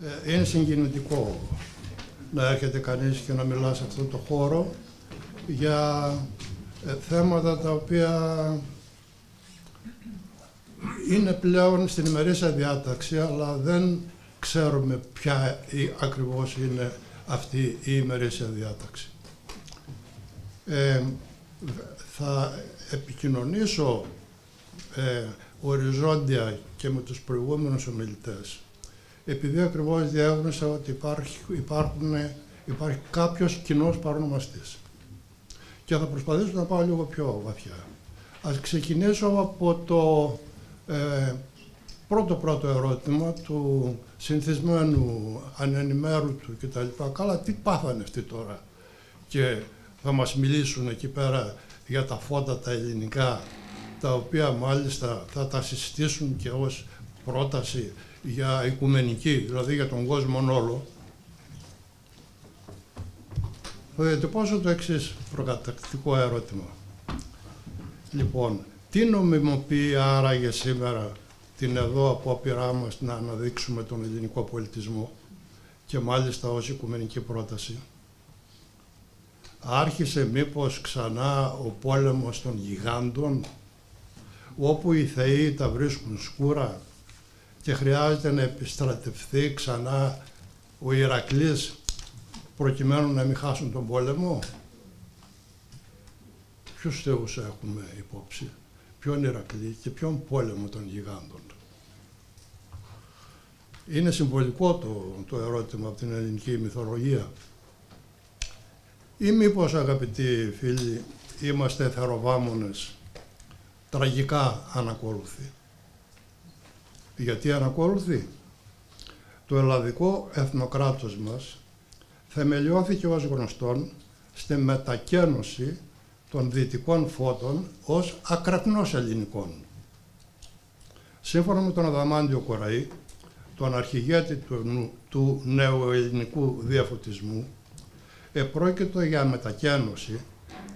Ε, είναι συγκινητικό να έρχεται κανείς και να μιλά σε αυτό το χώρο για ε, θέματα τα οποία είναι πλέον στην ημερήσια διάταξη, αλλά δεν ξέρουμε ποια ακριβώς είναι αυτή η ημερήσια διάταξη. Ε, θα επικοινωνήσω ε, οριζόντια και με τους προηγούμενους ομιλητές, επειδή ακριβώς διάγνωσα ότι υπάρχει, υπάρχουν, υπάρχει κάποιος κοινός παρονομαστής. Και θα προσπαθήσω να πάω λίγο πιο βαθιά. Ας ξεκινήσω από το ε, πρώτο πρώτο ερώτημα του συνηθισμένου ανενημέρου του κτλ. Καλά, τι πάθανε αυτοί τώρα; Και θα μας μιλήσουν εκεί πέρα για τα φώτα τα ελληνικά, τα οποία μάλιστα θα τα συστήσουν και ως πρόταση για οικουμενική, δηλαδή για τον κόσμο όλο. Θα διατυπώσω το εξής προκατακτικό ερώτημα. Λοιπόν, τι νομιμοποιεί άραγε σήμερα την εδώ απόπειρά μας να αναδείξουμε τον ελληνικό πολιτισμό και μάλιστα ως οικουμενική πρόταση; Άρχισε μήπως ξανά ο πόλεμος των γιγάντων όπου οι θεοί τα βρίσκουν σκούρα; Και χρειάζεται να επιστρατευθεί ξανά ο Ηρακλής προκειμένου να μην χάσουν τον πόλεμο. Ποιους θεούς έχουμε υπόψη; Ποιον Ηρακλή και ποιον πόλεμο των γιγάντων. Είναι συμβολικό το, το ερώτημα από την ελληνική μυθολογία. Ή μήπως αγαπητοί φίλοι είμαστε θεροβάμονες τραγικά ανακόλουθοι. Γιατί ανακόλουθοι. Το ελλαδικό εθνοκράτος μας θεμελιώθηκε ως γνωστόν στη μετακένωση των δυτικών φώτων ως ακραπνός ελληνικών. Σύμφωνα με τον Αδαμάντιο Κοραή, τον αρχηγέτη του, του νέου ελληνικού διαφωτισμού, επρόκειτο για μετακένωση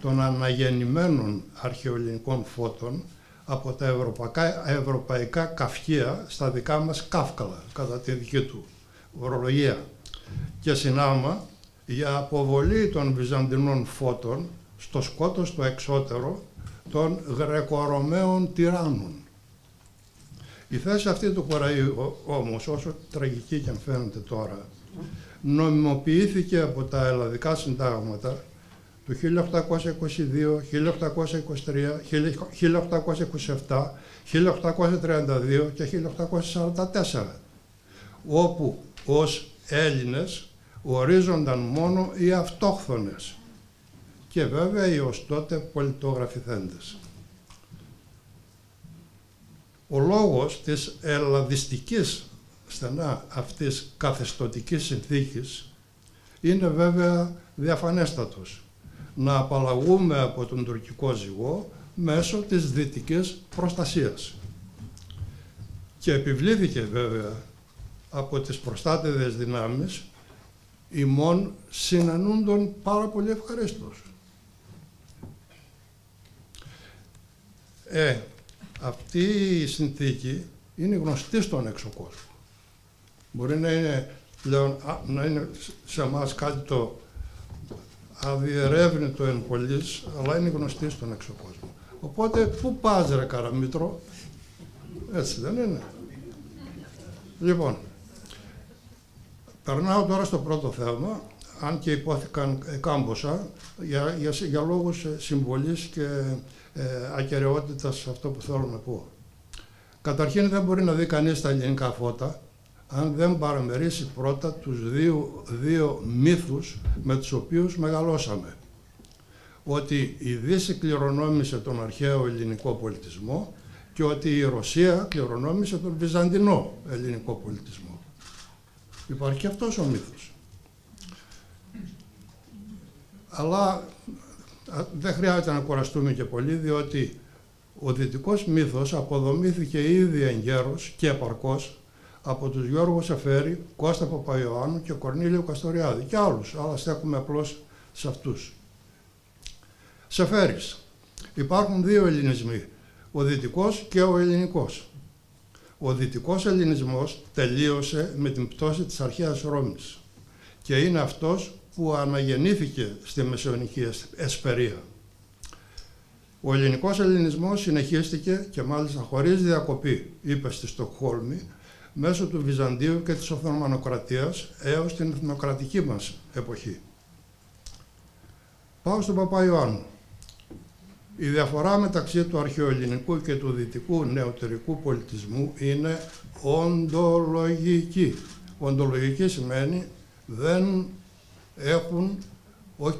των αναγεννημένων αρχαιοελληνικών φώτων από τα ευρωπαϊκά, ευρωπαϊκά καυχεία στα δικά μας κάφκαλα, κατά τη δική του ορολογία. Και συνάμα για αποβολή των βυζαντινών φώτων στο σκότος το εξώτερο των Γρεκορωμαίων τυράννων. Η θέση αυτή του Κοραίου όμως, όσο τραγική και αν φαίνεται τώρα, νομιμοποιήθηκε από τα ελλαδικά συντάγματα του 1822, 1823, 1827, 1832 και 1844, όπου ως Έλληνες ορίζονταν μόνο οι αυτόχθονες και βέβαια οι ως τότε πολιτογραφηθέντες. Ο λόγος της ελλαδιστικής στενά αυτής καθεστωτικής συνθήκης είναι βέβαια διαφανέστατος. Να απαλλαγούμε από τον τουρκικό ζυγό μέσω της δυτικής προστασίας. Και επιβλήθηκε βέβαια από τις προστάτευες δυνάμεις ημών συνανούντων πάρα πολύ ευχαρίστως. Ε, αυτή η συνθήκη είναι γνωστή στον έξω κόσμο. Μπορεί να είναι πλέον, να είναι σε εμάς κάτι το αδιερεύνητο εν πολλής, αλλά είναι γνωστή στον έξω κόσμο. Οπότε, πού πας ρε Καραμήτρο, έτσι δεν είναι. Λοιπόν, περνάω τώρα στο πρώτο θέμα, αν και υπόθηκαν κάμποσα, για, για, για λόγους συμβολής και ε, ακαιρεότητας σε αυτό που θέλω να πω. Καταρχήν δεν μπορεί να δει κανείς τα ελληνικά φώτα αν δεν παραμερίσει πρώτα τους δύο, δύο μύθους με τους οποίους μεγαλώσαμε. Ότι η Δύση κληρονόμησε τον αρχαίο ελληνικό πολιτισμό και ότι η Ρωσία κληρονόμησε τον βυζαντινό ελληνικό πολιτισμό. Υπάρχει και αυτός ο μύθος. Αλλά δεν χρειάζεται να κουραστούμε και πολύ, διότι ο δυτικός μύθος αποδομήθηκε ήδη εγκαίρως και επαρκώς από τους Γιώργος Σεφέρη, Κώστα Παπαϊωάννου και Κορνίλιο Καστοριάδη και άλλους, αλλά στέκουμε απλώς σε αυτούς. Σεφέρης. Υπάρχουν δύο ελληνισμοί, ο δυτικός και ο ελληνικός. Ο δυτικός ελληνισμός τελείωσε με την πτώση της αρχαίας Ρώμης και είναι αυτός που αναγεννήθηκε στη μεσαιωνική εσπερία. Ο ελληνικός ελληνισμός συνεχίστηκε και μάλιστα χωρίς διακοπή, είπε στη Στοκχόλμη, μέσω του Βυζαντίου και της Οθωμανοκρατίας έως την εθνοκρατική μας εποχή. Πάω στον Παπά Ιωάννου. Η διαφορά μεταξύ του αρχαιοελληνικού και του δυτικού νεωτερικού πολιτισμού είναι οντολογική. Οντολογική σημαίνει δεν έχουν όχι,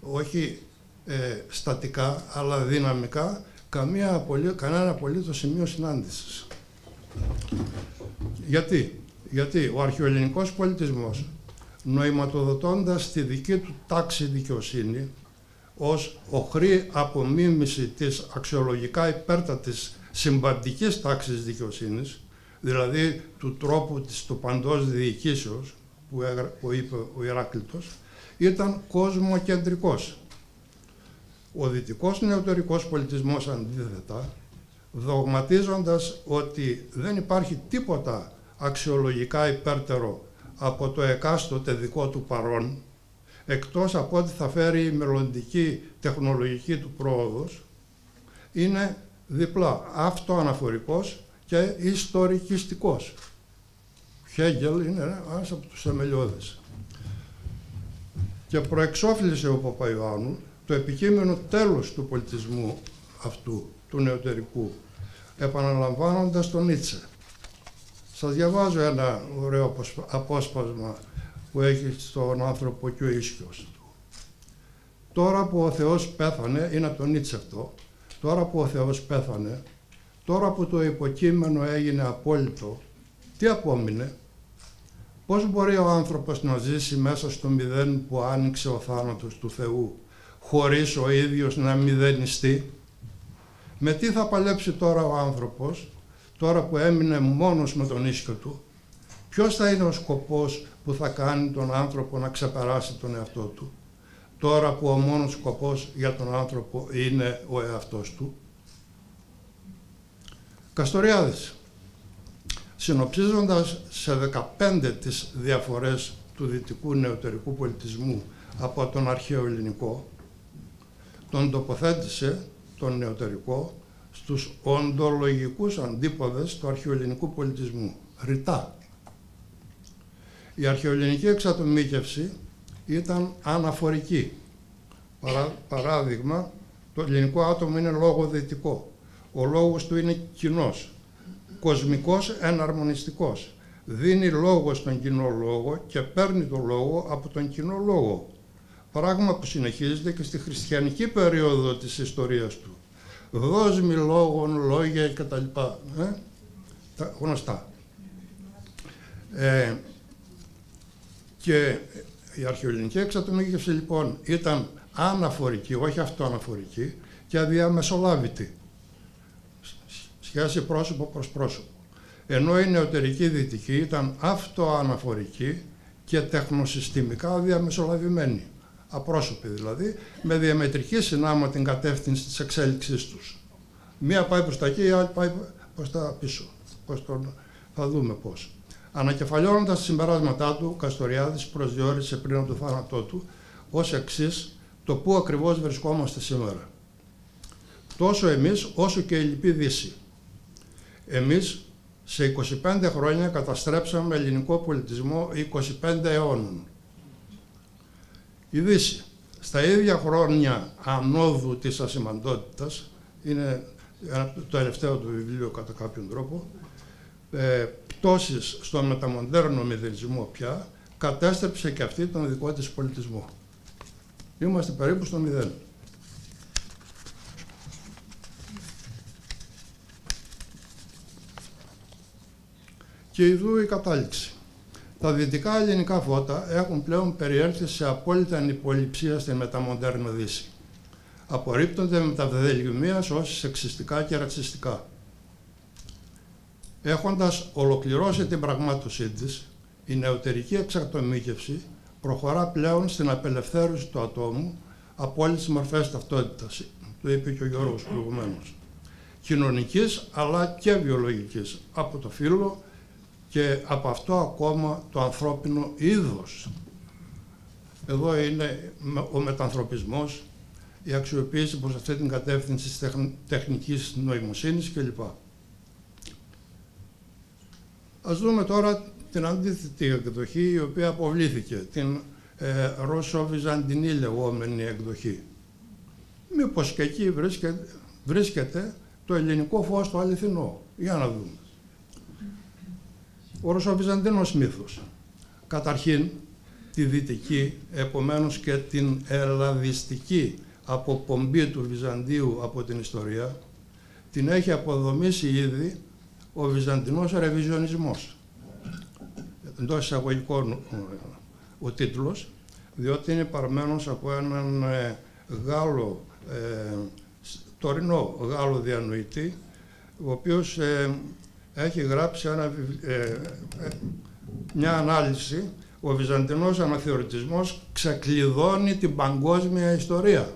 όχι ε, στατικά αλλά δυναμικά καμία απολύ, κανένα απολύτως σημείο συνάντησης. Γιατί, γιατί ο αρχαιοελληνικός πολιτισμός νοηματοδοτώντας τη δική του τάξη δικαιοσύνη ως οχρή απομίμηση της αξιολογικά υπέρτατης συμπαντικής τάξης δικαιοσύνης, δηλαδή του τρόπου της του παντός διοικήσεως, που, που είπε ο Ηράκλητος, ήταν κοσμοκεντρικός. Ο δυτικός νεωτερικός πολιτισμός αντίθετα, δογματίζοντας ότι δεν υπάρχει τίποτα αξιολογικά υπέρτερο από το εκάστοτε δικό του παρόν, εκτός από ότι θα φέρει η μελλοντική τεχνολογική του πρόοδος, είναι διπλά αυτοαναφορικός και ιστορικιστικός. Χέγγελ είναι ένας από τους θεμελιώδες. Και προεξόφλησε ο Παπαϊωάννου το επικείμενο τέλος του πολιτισμού αυτού, του νεωτερικού, επαναλαμβάνοντας τον Νίτσε. Σας διαβάζω ένα ωραίο απόσπασμα που έχει στον άνθρωπο και ο ίσιος του. Τώρα που ο Θεός πέθανε, είναι το Νίτσε αυτό, τώρα που ο Θεός πέθανε, τώρα που το υποκείμενο έγινε απόλυτο, τι απόμεινε, πώς μπορεί ο άνθρωπος να ζήσει μέσα στο μηδέν που άνοιξε ο θάνατος του Θεού, χωρίς ο ίδιος να μηδενιστεί; Με τι θα παλέψει τώρα ο άνθρωπος, τώρα που έμεινε μόνος με τον ίσιο του, ποιος θα είναι ο σκοπός που θα κάνει τον άνθρωπο να ξεπεράσει τον εαυτό του, τώρα που ο μόνος σκοπός για τον άνθρωπο είναι ο εαυτός του; Καστοριάδης, συνοψίζοντας σε 15 τις διαφορές του δυτικού νεωτερικού πολιτισμού από τον αρχαίο ελληνικό, τον τοποθέτησε τον νεωτερικό στους οντολογικούς αντίποδες του αρχαιοελληνικού πολιτισμού, ρητά. Η αρχαιοελληνική εξατομίκευση ήταν αναφορική. Παρά, παράδειγμα, το ελληνικό άτομο είναι λόγο δυτικό. Ο λόγος του είναι κοινός, κοσμικός εναρμονιστικός. Δίνει λόγο στον κοινό λόγο και παίρνει το λόγο από τον κοινό λόγο. Πράγμα που συνεχίζεται και στη χριστιανική περίοδο της ιστορίας του δόσμη λόγων, λόγια κτλ. Ε; Τα γνωστά. Ε, και η αρχαιοελληνική εξατομίκευση λοιπόν ήταν αναφορική, όχι αυτοαναφορική και αδιαμεσολάβητη. Σχέση πρόσωπο προς πρόσωπο. Ενώ η νεωτερική δυτική ήταν αυτοαναφορική και τεχνοσυστημικά αδιαμεσολαβημένη απρόσωποι δηλαδή, με διαμετρική συνάμα την κατεύθυνση της εξέλιξής τους. Μία πάει προς τα εκεί, η άλλη πάει προς τα πίσω. Πώς τον... Θα δούμε πώς. Ανακεφαλιώνοντας τα συμπεράσματά του, ο Καστοριάδης προσδιορίσε πριν από το θάνατό του ως εξής το πού ακριβώς βρισκόμαστε σήμερα. Τόσο εμείς όσο και η Λυπή Δύση. Εμείς σε 25 χρόνια καταστρέψαμε ελληνικό πολιτισμό 25 αιώνων η Δύση, στα ίδια χρόνια ανόδου της ασημαντότητας, είναι το τελευταίο του βιβλίο κατά κάποιον τρόπο, ε, πτώσεις στον μεταμοντέρνο μηδενισμό πια, κατέστρεψε και αυτή τον δικό της πολιτισμό. Είμαστε περίπου στο μηδέν. Και ειδού η κατάληξη. Τα δυτικά ελληνικά φώτα έχουν πλέον περιέλθει σε απόλυτα ανυποληψία στην μεταμοντέρνη Δύση. Απορρίπτονται με τα δεδελγημία ως σεξιστικά και ρατσιστικά. Έχοντας ολοκληρώσει την πραγμάτωσή της, η νεωτερική εξατομίκευση προχωρά πλέον στην απελευθέρωση του ατόμου από όλες τις μορφές ταυτότητας. Το είπε και ο Γιώργος προηγουμένως. κοινωνικής αλλά και βιολογικής από το φύλλο και από αυτό ακόμα το ανθρώπινο είδος. Εδώ είναι ο μετανθρωπισμός, η αξιοποίηση προς αυτή την κατεύθυνση της τεχνικής νοημοσύνης κλπ. Ας δούμε τώρα την αντίθετη εκδοχή η οποία αποβλήθηκε, την ε, Ρώσο-Βυζαντινή λεγόμενη εκδοχή. Μήπως και εκεί βρίσκεται, βρίσκεται το ελληνικό φως το αληθινό. Για να δούμε. Ο Ρωσοβυζαντίνος μύθος. Καταρχήν τη δυτική, επομένως και την ελλαδιστική αποπομπή του Βυζαντίου από την ιστορία, την έχει αποδομήσει ήδη ο Βυζαντινός ρεβιζιονισμός. Εντός εισαγωγικών ο τίτλος, διότι είναι παρμένος από έναν ε, Γάλλο, ε, τωρινό Γάλλο διανοητή, ο οποίος ε, έχει γράψει ένα, ε, μια ανάλυση «Ο Βυζαντινός αναθεωρητισμός ξεκλειδώνει την παγκόσμια ιστορία».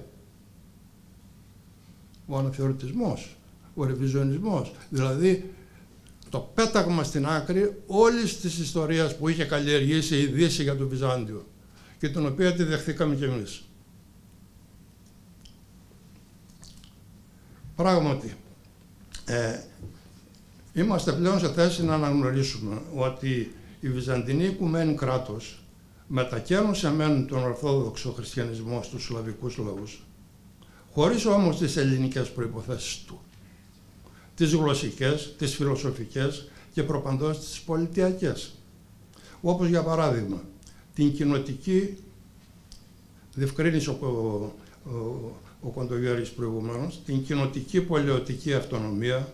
Ο αναθεωρητισμός, ο ρεβιζιονισμός, δηλαδή το πέταγμα στην άκρη όλης της ιστορίας που είχε καλλιεργήσει η Δύση για το Βυζάντιο και την οποία τη δεχθήκαμε κι εμείς. Πράγματι, ε, είμαστε πλέον σε θέση να αναγνωρίσουμε ότι η Βυζαντινή Οικουμένη κράτος μετακένωσε μεν τον Ορθόδοξο Χριστιανισμό στους Σλαβικούς λαούς, χωρίς όμως τις ελληνικές προϋποθέσεις του τις γλωσσικές, τις φιλοσοφικές και προπαντός τις πολιτιακές. Όπως για παράδειγμα, την κοινοτική, διευκρίνησε ο, ο, ο Κοντογιώρης προηγουμένως, την κοινοτική πολιοτική αυτονομία,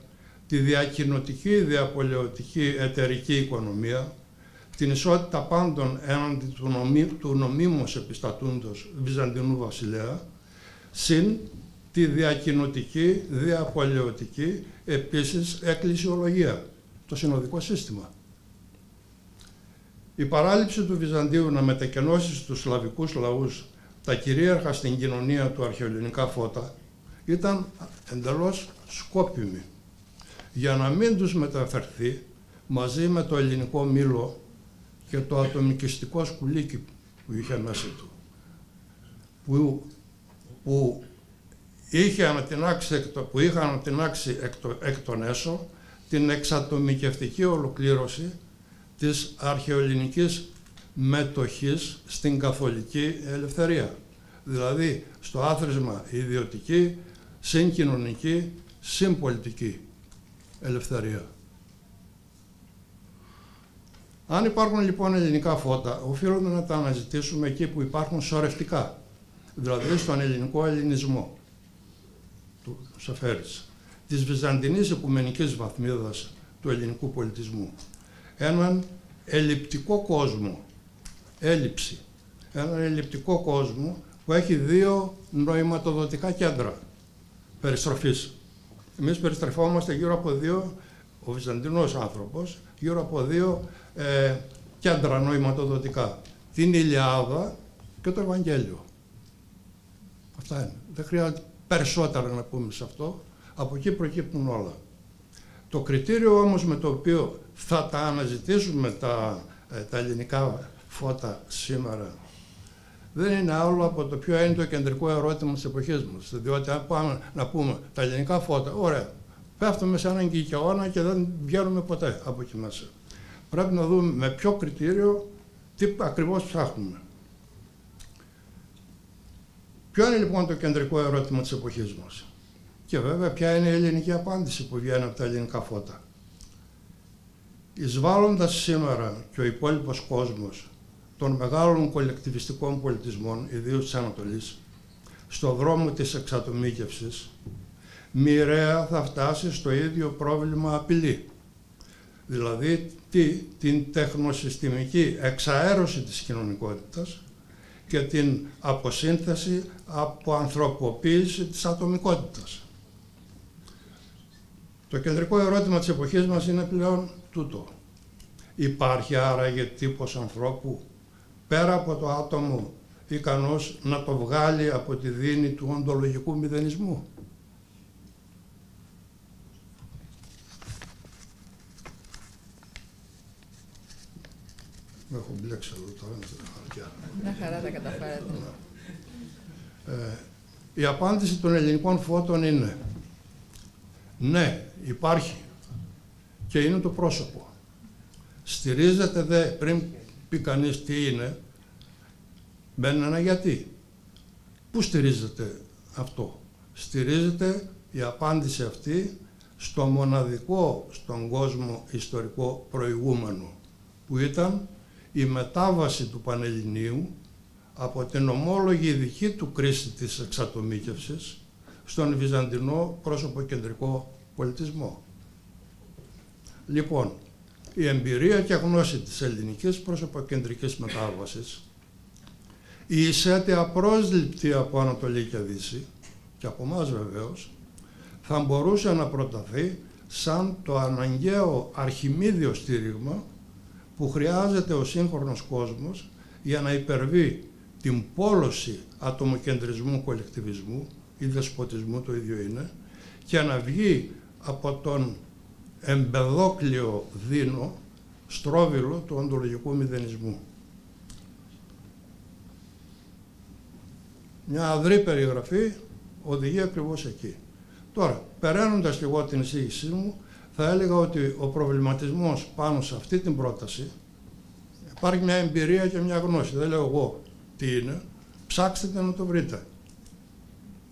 τη διακοινοτική διαπολιωτική εταιρική οικονομία, την ισότητα πάντων έναντι του, νομί, του νομίμως επιστατούντος Βυζαντινού βασιλέα, συν τη διακοινωτική, διαπολιωτική, επίσης εκκλησιολογία, το συνοδικό σύστημα. Η παράληψη του Βυζαντίου να μετακενώσει στους σλαβικούς λαούς τα κυρίαρχα στην κοινωνία του αρχαιοελληνικά φώτα ήταν εντελώς σκόπιμη για να μην τους μεταφερθεί μαζί με το ελληνικό μήλο και το ατομικιστικό σκουλίκι που είχε μέσα του που, που είχε ανατινάξει, που είχαν ανατινάξει εκ, το, εκ των έσω την εξατομικευτική ολοκλήρωση της αρχαιοελληνικής μετοχής στην καθολική ελευθερία. Δηλαδή στο άθροισμα ιδιωτική, συγκοινωνική, συμπολιτική ελευθερία. Αν υπάρχουν λοιπόν ελληνικά φώτα, οφείλουμε να τα αναζητήσουμε εκεί που υπάρχουν σωρευτικά, δηλαδή στον ελληνικό ελληνισμό του Σοφέρης, της βυζαντινής οικουμενικής βαθμίδας του ελληνικού πολιτισμού. Έναν ελλειπτικό κόσμο, έλλειψη, έναν ελλειπτικό κόσμο που έχει δύο νοηματοδοτικά κέντρα περιστροφής. Εμείς περιστρεφόμαστε γύρω από δύο, ο Βυζαντινός άνθρωπος, γύρω από δύο ε, κέντρα νοηματοδοτικά. Την Ηλιάδα και το Ευαγγέλιο. Αυτά είναι. Δεν χρειάζεται περισσότερα να πούμε σε αυτό, από εκεί προκύπτουν όλα. Το κριτήριο όμως με το οποίο θα τα αναζητήσουμε τα, ε, τα ελληνικά φώτα σήμερα δεν είναι άλλο από το πιο έντο κεντρικό ερώτημα της εποχής μας. Διότι αν πάμε να πούμε τα ελληνικά φώτα, ωραία, πέφτουμε σε έναν κικαιώνα και δεν βγαίνουμε ποτέ από εκεί μέσα. Πρέπει να δούμε με ποιο κριτήριο τι ακριβώς ψάχνουμε. Ποιο είναι λοιπόν το κεντρικό ερώτημα της εποχής μας; Και βέβαια ποια είναι η ελληνική απάντηση που βγαίνει από τα ελληνικά φώτα; Εισβάλλοντας σήμερα και ο υπόλοιπος κόσμος των μεγάλων κολεκτιβιστικών πολιτισμών, ιδίως της Ανατολής, στο δρόμο της εξατομίκευσης, μοιραία θα φτάσει στο ίδιο πρόβλημα απειλή. Δηλαδή, τι, την τεχνοσυστημική εξαέρωση της κοινωνικότητας, και την αποσύνθεση από ανθρωποποίηση της ατομικότητας. Το κεντρικό ερώτημα της εποχής μας είναι πλέον τούτο. Υπάρχει άραγε τύπος ανθρώπου πέρα από το άτομο ικανός να το βγάλει από τη δίνη του οντολογικού μηδενισμού. Με έχω μπλέξει εδώ τώρα τα χαρά τα καταφέρατε. Ναι. Ε, η απάντηση των ελληνικών φώτων είναι ναι, υπάρχει και είναι το πρόσωπο. Στηρίζεται δε πριν πει κανείς τι είναι, μπαίνει ένα γιατί. Πού στηρίζεται αυτό; Στηρίζεται η απάντηση αυτή στο μοναδικό στον κόσμο ιστορικό προηγούμενο που ήταν η μετάβαση του Πανελληνίου από την ομόλογη δική του κρίση της εξατομίκευσης στον βυζαντινό πρόσωπο κεντρικό πολιτισμό. Λοιπόν, η εμπειρία και γνώση της ελληνικής προσωποκεντρικής μετάβασης, η εισέτη απρόσληπτη από Ανατολή και Δύση, και από εμάς βεβαίως, θα μπορούσε να προταθεί σαν το αναγκαίο αρχιμίδιο στήριγμα που χρειάζεται ο σύγχρονος κόσμος για να υπερβεί την πόλωση ατομοκεντρισμού κολεκτιβισμού ή δεσποτισμού το ίδιο είναι και να βγει από τον εμπεδόκλειο δίνο στρόβιλο του οντολογικού μηδενισμού. Μια αδρή περιγραφή οδηγεί ακριβώς εκεί. Τώρα, περαίνοντας λίγο την εισήγησή μου, θα έλεγα ότι ο προβληματισμός πάνω σε αυτή την πρόταση υπάρχει μια εμπειρία και μια γνώση. Δεν λέω εγώ τι είναι. Ψάξτε να το βρείτε.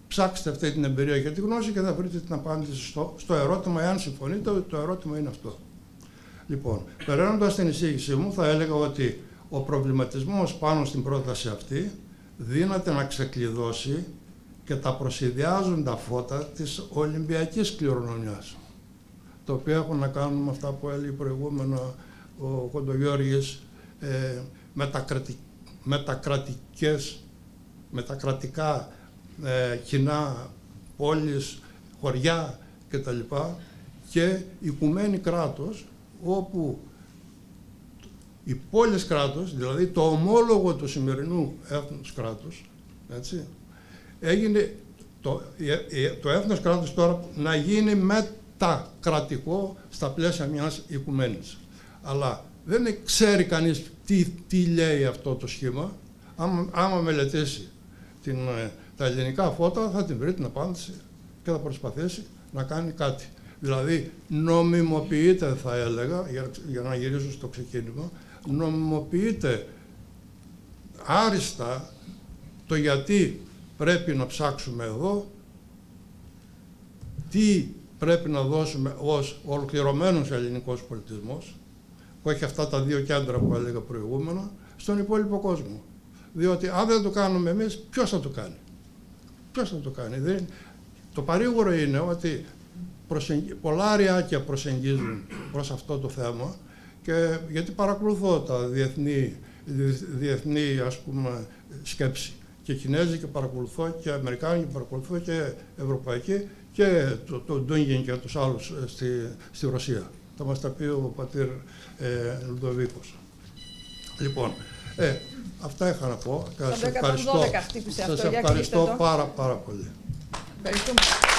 Ψάξτε αυτή την εμπειρία και τη γνώση και θα βρείτε την απάντηση στο, στο ερώτημα, εάν συμφωνείτε ότι το ερώτημα είναι αυτό. Λοιπόν, περαίνοντας την εισήγησή μου, θα έλεγα ότι ο προβληματισμός πάνω στην πρόταση αυτή δύναται να ξεκλειδώσει και τα προσυδειάζοντα φώτα της Ολυμπιακής κληρονομιάς, τα οποία έχουν να κάνουν με αυτά που έλεγε προηγούμενα ο Κοντογιώργης, ε, μετακρατι, μετακρατικές, μετακρατικά ε, κοινά, πόλεις, χωριά κτλ. και οικουμένη κράτος, όπου οι πόλεις κράτος, δηλαδή το ομόλογο του σημερινού έθνους κράτους, έτσι, έγινε το, το έθνος κράτος τώρα να γίνει μετακρατικό στα πλαίσια μιας οικουμένης. Αλλά δεν ξέρει κανείς τι, τι λέει αυτό το σχήμα. Άμα, άμα μελετήσει την, ε, τα ελληνικά φώτα θα την βρει την απάντηση και θα προσπαθήσει να κάνει κάτι. Δηλαδή νομιμοποιείται θα έλεγα, για, για να γυρίσω στο ξεκίνημα, νομιμοποιείται άριστα το γιατί πρέπει να ψάξουμε εδώ, τι πρέπει να δώσουμε ως ολοκληρωμένος ελληνικός πολιτισμός, που έχει αυτά τα δύο κέντρα που έλεγα προηγούμενα, στον υπόλοιπο κόσμο. Διότι αν δεν το κάνουμε εμείς, ποιος θα το κάνει; Ποιος θα το κάνει. Δεν... Το παρήγορο είναι ότι προσεγγι... πολλά αριάκια προσεγγίζουν προς αυτό το θέμα και γιατί παρακολουθώ τα διεθνή, διεθνή ας πούμε, σκέψη και Κινέζοι και παρακολουθώ και Αμερικάνοι και παρακολουθώ και Ευρωπαϊκοί και το, το Ντούγγιν και τους άλλους ε, στη, στη Ρωσία. Θα μας τα πει ο πατήρ ε, Λουδοβίκος. Λοιπόν, ε, αυτά είχα να πω. Σας ευχαριστώ, σας ευχαριστώ πάρα πάρα πολύ. Ευχαριστούμε.